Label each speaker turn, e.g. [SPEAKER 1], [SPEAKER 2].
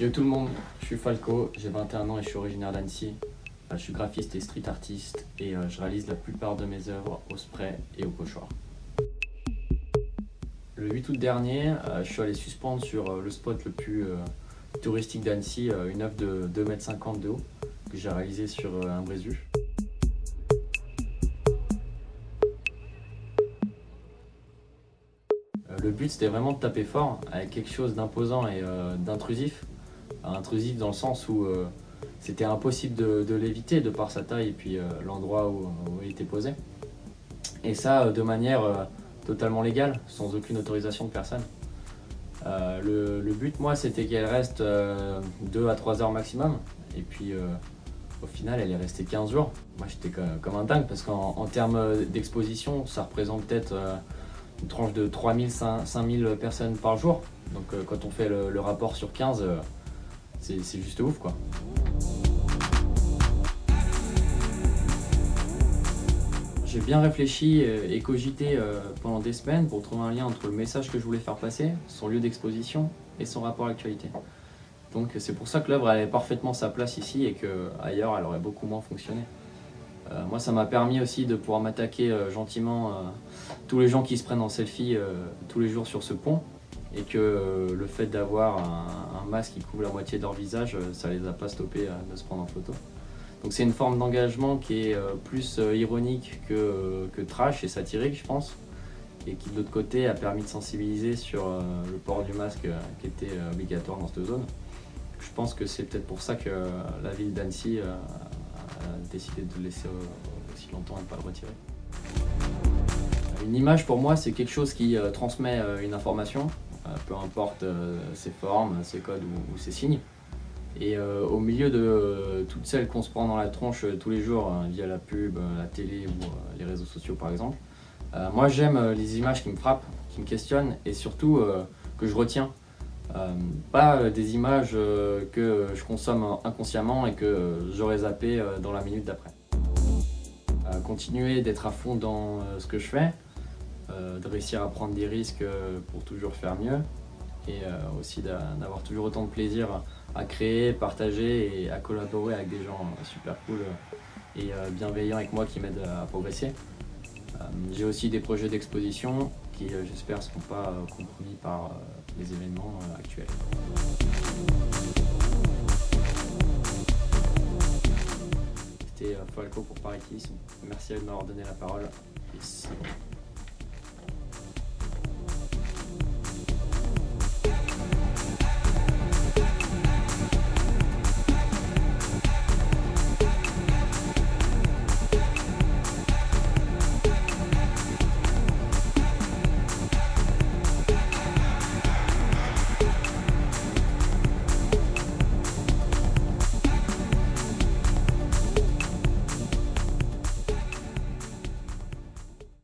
[SPEAKER 1] Yo tout le monde, je suis Falco, j'ai 21 ans et je suis originaire d'Annecy. Euh, Je suis graphiste et street artiste et euh, je réalise la plupart de mes œuvres au spray et au pochoir. Le 8 août dernier, euh, je suis allé suspendre sur le spot le plus touristique d'Annecy une œuvre de 2,50 m de haut que j'ai réalisée sur un brésu. Le but c'était vraiment de taper fort avec quelque chose d'imposant et d'intrusif. Intrusif dans le sens où euh, c'était impossible de, l'éviter de par sa taille et puis euh, l'endroit où, il était posé. Et ça euh, de manière totalement légale, sans aucune autorisation de personne. Le, but, moi, c'était qu'elle reste 2 à 3 heures maximum. Et puis, au final, elle est restée 15 jours. Moi, j'étais co- comme un dingue parce qu'en en termes d'exposition, ça représente peut-être une tranche de 3000, 5000 personnes par jour. Donc, quand on fait le, rapport sur 15, euh, c'est juste ouf, quoi. J'ai bien réfléchi euh, et cogité euh, pendant des semaines pour trouver un lien entre le message que je voulais faire passer, son lieu d'exposition et son rapport à l'actualité. Donc c'est pour ça que l'œuvre avait parfaitement sa place ici et que ailleurs elle aurait beaucoup moins fonctionné. Euh, moi ça m'a permis aussi de pouvoir m'attaquer gentiment tous les gens qui se prennent en selfie tous les jours sur ce pont et que euh, le fait d'avoir un, masque qui couvre la moitié de leur visage, euh, ça les a pas stoppés euh, de se prendre en photo. Donc c'est une forme d'engagement qui est plus ironique que, que trash et satirique, je pense, et qui de l'autre côté a permis de sensibiliser sur le port du masque qui était obligatoire dans cette zone. Je pense que c'est peut-être pour ça que la ville d'Annecy a décidé de le laisser aussi longtemps et de ne pas le retirer. Une image pour moi c'est quelque chose qui transmet une information, peu importe euh, ses formes, ses codes ou, ses signes. Et euh, au milieu de euh, toutes celles qu'on se prend dans la tronche euh, tous les jours euh, via la pub, euh, la télé ou euh, les réseaux sociaux par exemple, euh, moi j'aime euh, les images qui me frappent, qui me questionnent et surtout euh, que je retiens. Euh, pas euh, des images euh, que je consomme inconsciemment et que euh, j'aurais zappé euh, dans la minute d'après. Euh, continuer d'être à fond dans euh, ce que je fais, euh, de réussir à prendre des risques euh, pour toujours faire mieux et euh, aussi d'a- d'avoir toujours autant de plaisir à créer, partager et à collaborer avec des gens euh, super cool euh, et euh, bienveillants avec moi qui m'aident à progresser. Euh, J'ai aussi des projets d'exposition qui, euh, j'espère, ne seront pas euh, compromis par euh, les événements euh, actuels. C'était euh, Falco pour Paritisme. Merci de m'avoir donné la parole. Peace.